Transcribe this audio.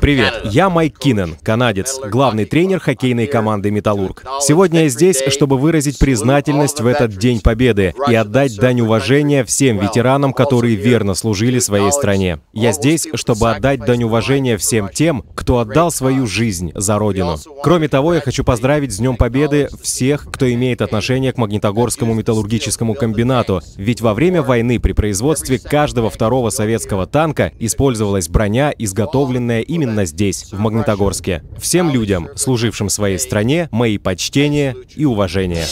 Привет, я Майк Киннен, канадец, главный тренер хоккейной команды «Металлург». Сегодня я здесь, чтобы выразить признательность в этот День Победы и отдать дань уважения всем ветеранам, которые верно служили своей стране. Я здесь, чтобы отдать дань уважения всем тем, кто отдал свою жизнь за Родину. Кроме того, я хочу поздравить с Днем Победы всех, кто имеет отношение к Магнитогорскому металлургическому комбинату, ведь во время войны при производстве каждого второго советского танка использовалась броня, изготовленная именно здесь, в Магнитогорске. Всем людям, служившим своей стране, мои почтения и уважения.